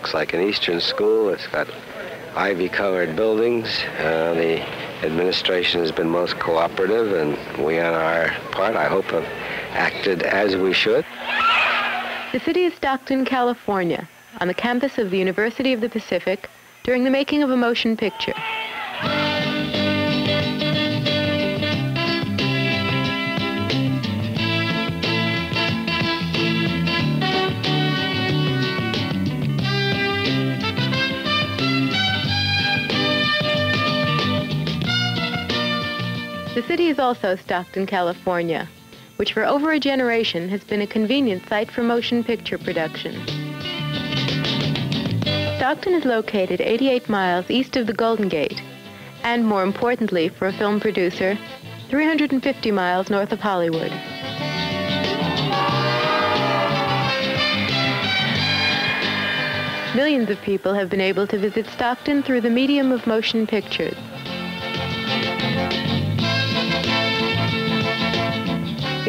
looks like an Eastern school. It's got ivy-covered buildings. Uh, the administration has been most cooperative, and we on our part, I hope, have acted as we should. The city of Stockton, California, on the campus of the University of the Pacific, during the making of a motion picture. City is also Stockton, California, which for over a generation has been a convenient site for motion picture production. Stockton is located 88 miles east of the Golden Gate, and more importantly for a film producer, 350 miles north of Hollywood. Millions of people have been able to visit Stockton through the medium of motion pictures.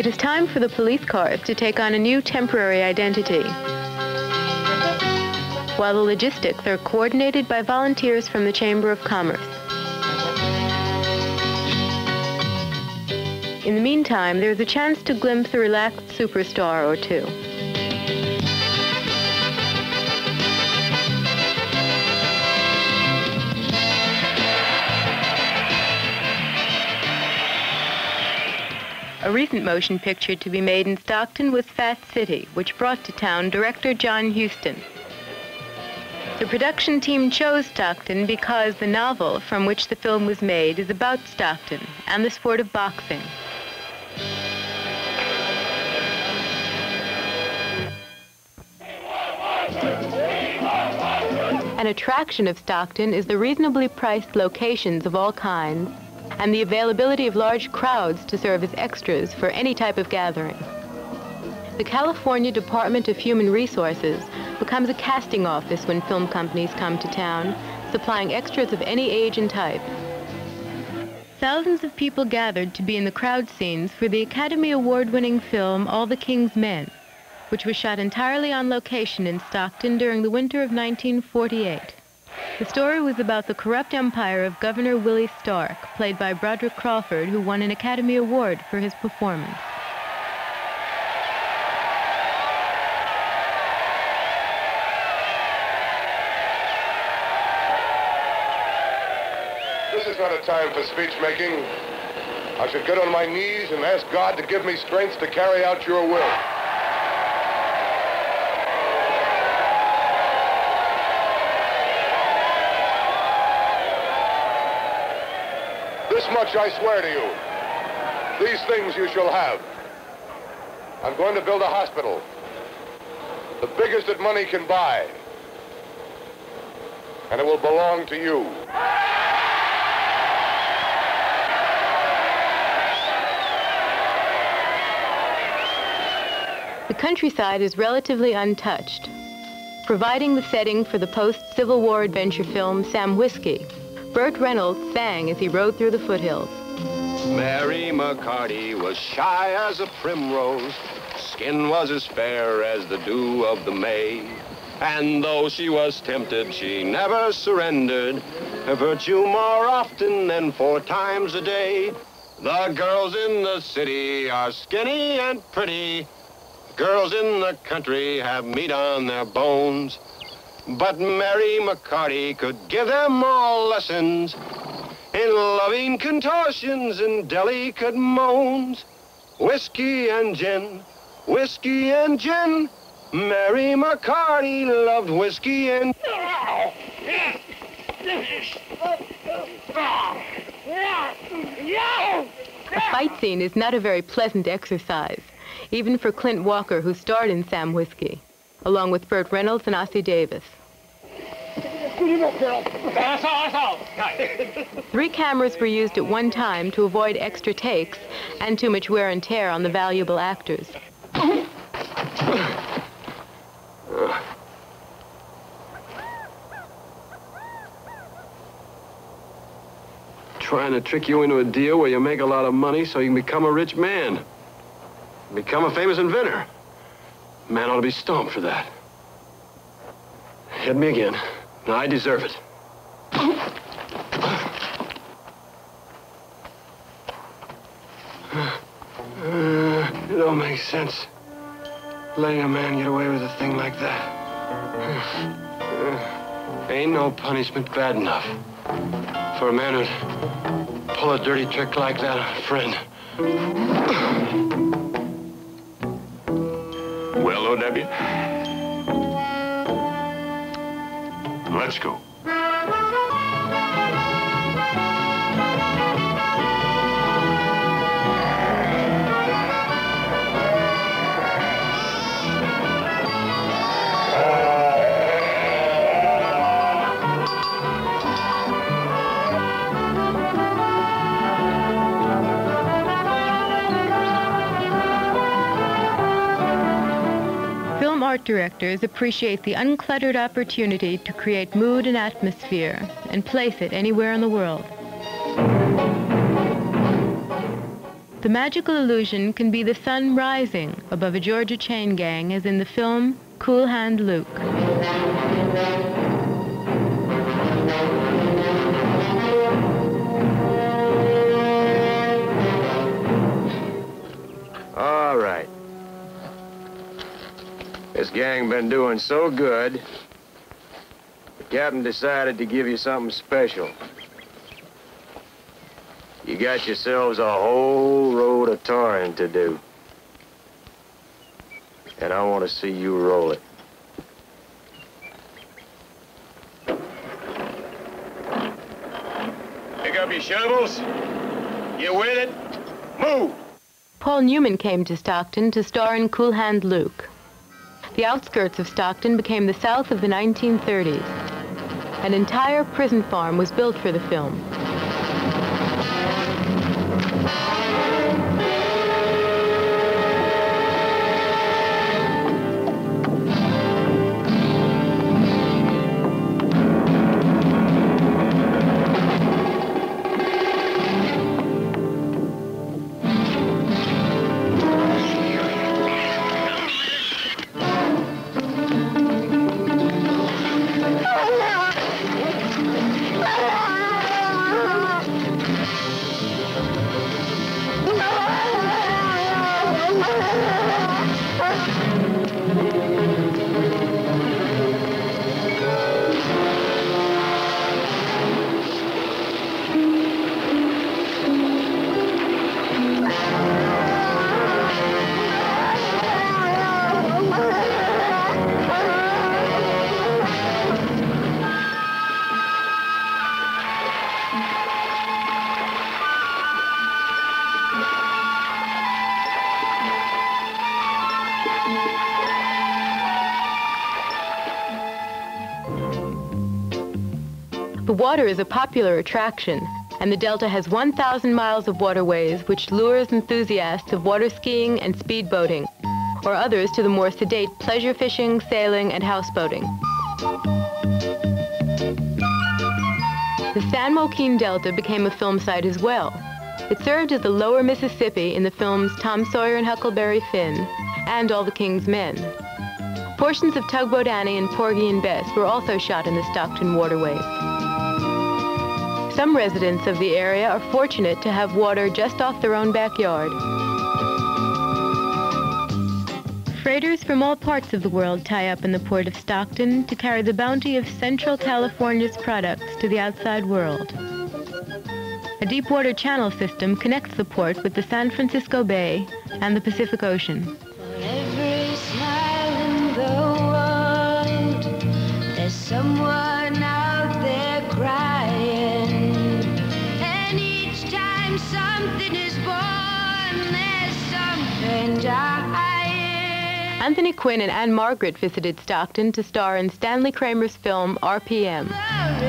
It is time for the police cars to take on a new temporary identity. While the logistics are coordinated by volunteers from the Chamber of Commerce. In the meantime, there's a chance to glimpse a relaxed superstar or two. A recent motion picture to be made in Stockton was Fat City, which brought to town director John Huston. The production team chose Stockton because the novel from which the film was made is about Stockton and the sport of boxing. An attraction of Stockton is the reasonably priced locations of all kinds and the availability of large crowds to serve as extras for any type of gathering. The California Department of Human Resources becomes a casting office when film companies come to town, supplying extras of any age and type. Thousands of people gathered to be in the crowd scenes for the Academy Award-winning film All the King's Men, which was shot entirely on location in Stockton during the winter of 1948. The story was about the corrupt empire of Governor Willie Stark, played by Broderick Crawford, who won an Academy Award for his performance. This is not a time for speech making. I should get on my knees and ask God to give me strength to carry out your will. Much I swear to you. These things you shall have. I'm going to build a hospital. The biggest that money can buy. And it will belong to you. The countryside is relatively untouched, providing the setting for the post-Civil War adventure film Sam Whiskey. Burt Reynolds sang as he rode through the foothills. Mary McCarty was shy as a primrose, skin was as fair as the dew of the May. And though she was tempted, she never surrendered, her virtue more often than four times a day. The girls in the city are skinny and pretty. Girls in the country have meat on their bones. But Mary McCarty could give them all lessons in loving contortions and delicate moans. Whiskey and gin, whiskey and gin. Mary McCarty loved whiskey and... A fight scene is not a very pleasant exercise, even for Clint Walker, who starred in Sam Whiskey, along with Burt Reynolds and Ossie Davis. Three cameras were used at one time to avoid extra takes and too much wear and tear on the valuable actors. Trying to trick you into a deal where you make a lot of money so you can become a rich man. Become a famous inventor. Man ought to be stoned for that. Hit me again. Now I deserve it. It don't make sense. Letting a man get away with a thing like that. Ain't no punishment bad enough for a man who'd pull a dirty trick like that on a friend. Let's go. Art directors appreciate the uncluttered opportunity to create mood and atmosphere and place it anywhere in the world. The magical illusion can be the sun rising above a Georgia chain gang as in the film Cool Hand Luke. All right. This gang been doing so good, the captain decided to give you something special. You got yourselves a whole road of touring to do. And I want to see you roll it. Pick up your shovels. You with it? Move! Paul Newman came to Stockton to star in Cool Hand Luke. The outskirts of Stockton became the South of the 1930s. An entire prison farm was built for the film. Water is a popular attraction, and the Delta has 1,000 miles of waterways which lures enthusiasts of water skiing and speed boating, or others to the more sedate pleasure fishing, sailing, and houseboating. The San Joaquin Delta became a film site as well. It served as the lower Mississippi in the films Tom Sawyer and Huckleberry Finn and All the King's Men. Portions of Tugboat Annie and Porgy and Bess were also shot in the Stockton waterways. Some residents of the area are fortunate to have water just off their own backyard. Freighters from all parts of the world tie up in the port of Stockton to carry the bounty of Central California's products to the outside world. A deepwater channel system connects the port with the San Francisco Bay and the Pacific Ocean. Quinn and Ann-Margret visited Stockton to star in Stanley Kramer's film RPM.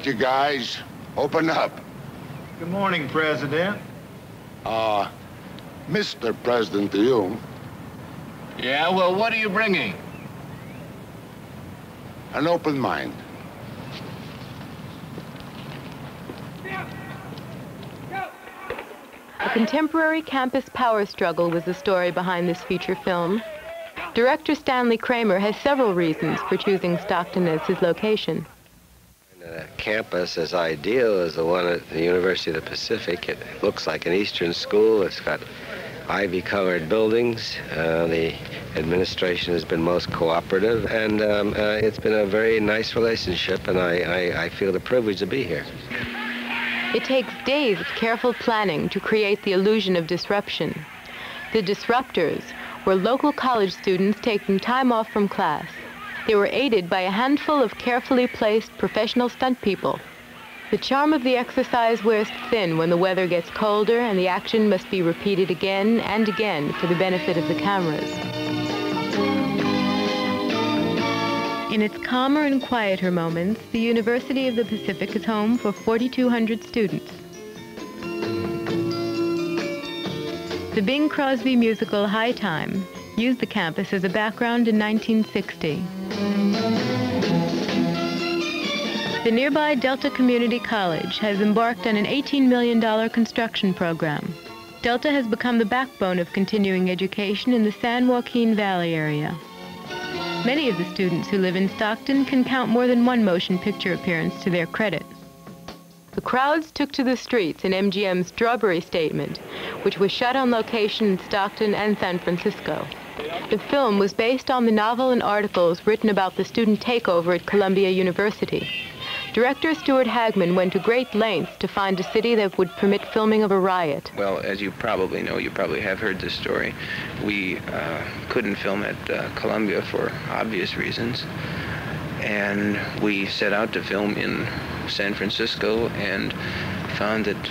Right, you guys. Open up. Good morning, President. Uh, Mr. President to you. Yeah, well, what are you bringing? An open mind. A contemporary campus power struggle was the story behind this feature film. Director Stanley Kramer has several reasons for choosing Stockton as his location. Campus as ideal as the one at the University of the Pacific. It looks like an Eastern school. It's got ivy-covered buildings. Uh, the administration has been most cooperative, and um, uh, it's been a very nice relationship, and I, I, I feel the privilege to be here. It takes days of careful planning to create the illusion of disruption. The disruptors were local college students taking time off from class. They were aided by a handful of carefully placed professional stunt people. The charm of the exercise wears thin when the weather gets colder and the action must be repeated again and again for the benefit of the cameras. In its calmer and quieter moments, the University of the Pacific is home for 4,200 students. The Bing Crosby musical High Time used the campus as a background in 1960. The nearby Delta Community College has embarked on an $18 million construction program. Delta has become the backbone of continuing education in the San Joaquin Valley area. Many of the students who live in Stockton can count more than one motion picture appearance to their credit. The crowds took to the streets in MGM's Strawberry Statement, which was shot on location in Stockton and San Francisco. The film was based on the novel and articles written about the student takeover at Columbia University. Director Stuart Hagmann went to great lengths to find a city that would permit filming of a riot. Well, as you probably know, you probably have heard this story, we uh, couldn't film at uh, Columbia for obvious reasons. And we set out to film in San Francisco and found that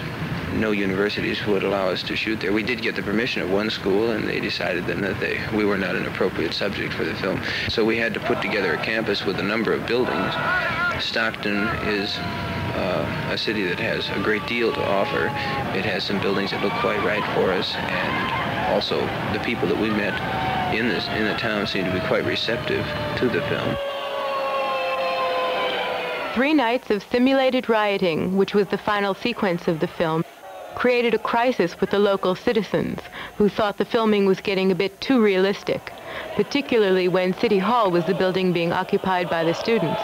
no universities would allow us to shoot there. We did get the permission of one school, and they decided then that they we were not an appropriate subject for the film. So we had to put together a campus with a number of buildings. Stockton is uh, a city that has a great deal to offer. It has some buildings that look quite right for us, and also the people that we met in this in the town seem to be quite receptive to the film. Three nights of simulated rioting, which was the final sequence of the film, created a crisis with the local citizens who thought the filming was getting a bit too realistic, particularly when City Hall was the building being occupied by the students.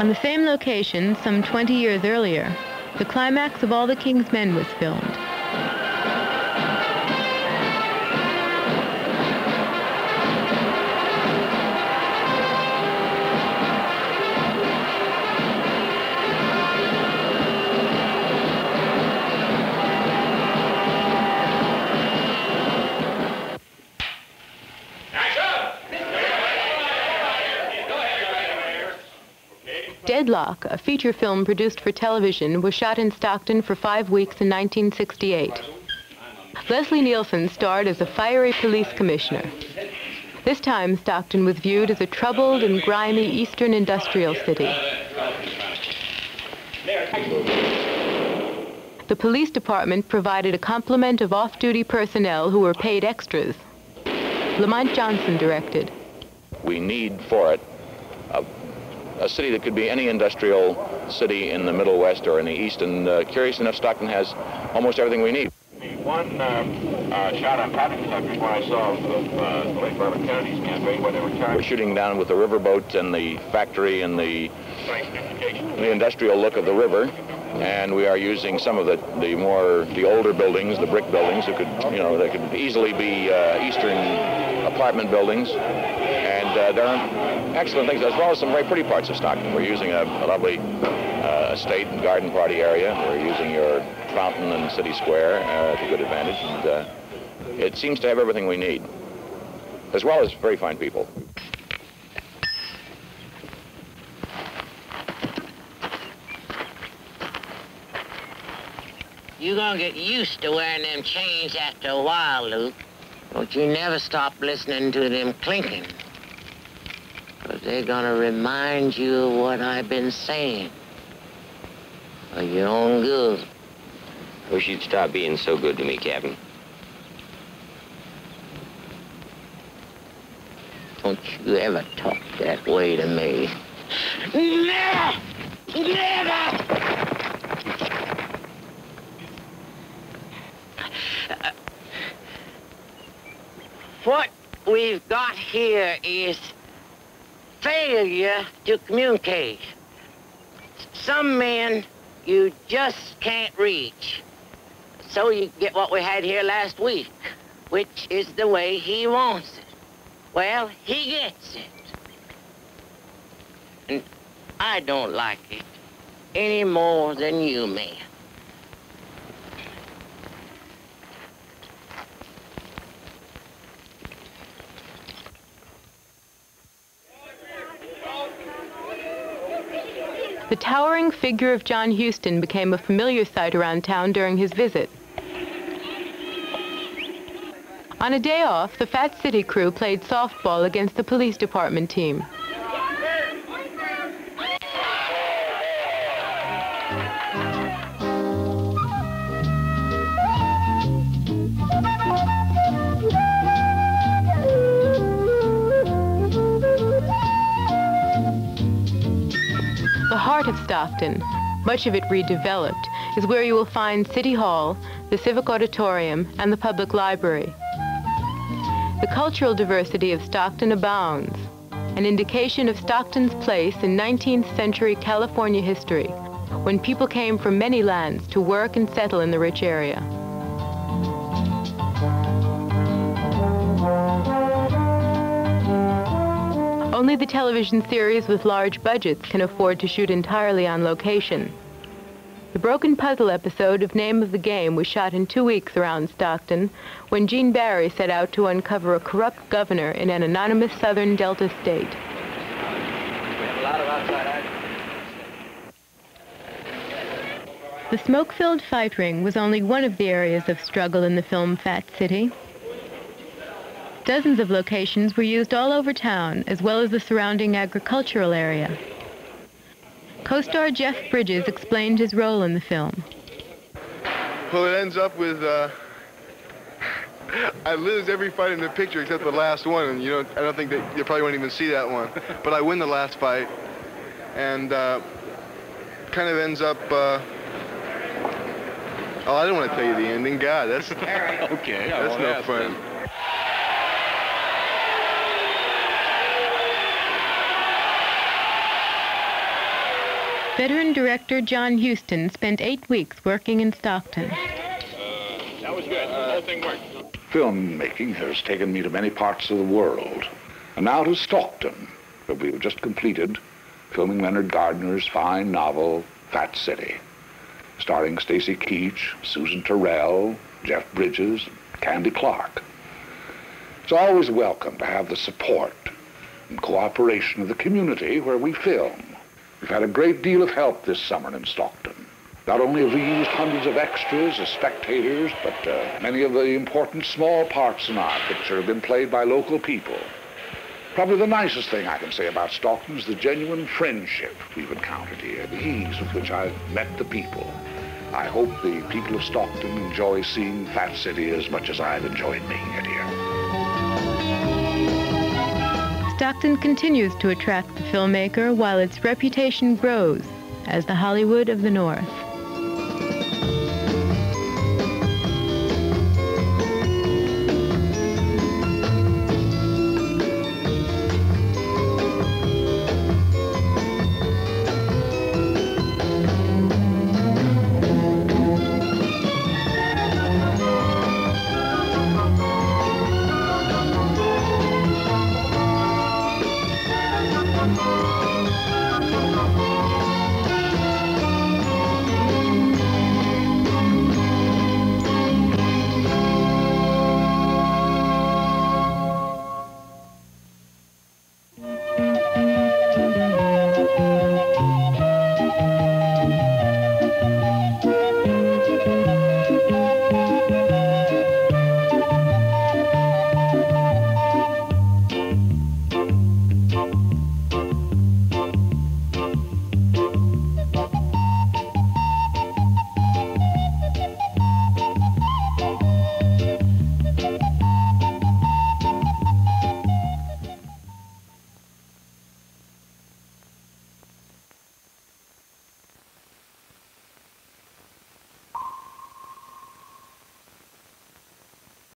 On the same location, some 20 years earlier, the climax of All the King's Men was filmed. Deadlock, a feature film produced for television, was shot in Stockton for five weeks in 1968. Leslie Nielsen starred as a fiery police commissioner. This time, Stockton was viewed as a troubled and grimy eastern industrial city. The police department provided a complement of off-duty personnel who were paid extras. Lamont Johnson directed. We need for it a city that could be any industrial city in the Middle West or in the East, and uh, curious enough, Stockton has almost everything we need. One uh, uh, shot on Patrick's subject when I saw uh, the late Robert Kennedy's campaign when they were We're shooting down with the riverboat and the factory and the, the industrial look of the river, and we are using some of the, the more the older buildings, the brick buildings, that could you know they could easily be uh, Eastern apartment buildings, and uh, there are excellent things as well as some very pretty parts of Stockton. We're using a, a lovely uh, estate and garden party area. We're using your fountain and city square uh, to good advantage, and uh, it seems to have everything we need, as well as very fine people. You're gonna get used to wearing them chains after a while, Luke. Don't you never stop listening to them clinking. But they're gonna remind you of what I've been saying. For your own good. I Wish you'd stop being so good to me, Captain. Don't you ever talk that way to me. Never! Never! What we've got here is failure to communicate. Some men you just can't reach. So you get what we had here last week, which is the way he wants it. Well, he gets it. And I don't like it any more than you may. The towering figure of John Huston became a familiar sight around town during his visit. On a day off, the Fat City crew played softball against the police department team. Stockton, much of it redeveloped, is where you will find City Hall, the Civic Auditorium, and the Public Library. The cultural diversity of Stockton abounds, an indication of Stockton's place in 19th century California history, when people came from many lands to work and settle in the rich area. Only the television series with large budgets can afford to shoot entirely on location. The broken puzzle episode of Name of the Game was shot in two weeks around Stockton when Gene Barry set out to uncover a corrupt governor in an anonymous southern Delta state. The smoke-filled fight ring was only one of the areas of struggle in the film Fat City. Dozens of locations were used all over town, as well as the surrounding agricultural area. Co-star Jeff Bridges explained his role in the film. Well, it ends up with uh, I lose every fight in the picture except the last one, and you don't. I don't think that you probably won't even see that one. But I win the last fight, and uh, kind of ends up. Uh, oh, I don't want to tell you the ending. God, that's okay. That's no ask fun. then. Veteran director John Huston spent eight weeks working in Stockton. Uh, that was good. The whole thing worked. Filmmaking has taken me to many parts of the world, and now to Stockton, where we have just completed filming Leonard Gardner's fine novel, Fat City, starring Stacy Keach, Susan Tyrrell, Jeff Bridges, Candy Clark. It's always welcome to have the support and cooperation of the community where we film. We've had a great deal of help this summer in Stockton. Not only have we used hundreds of extras as spectators, but uh, many of the important small parts in our picture have been played by local people. Probably the nicest thing I can say about Stockton is the genuine friendship we've encountered here, the ease with which I've met the people. I hope the people of Stockton enjoy seeing Fat City as much as I've enjoyed making it here. Stockton continues to attract the filmmaker while its reputation grows as the Hollywood of the North.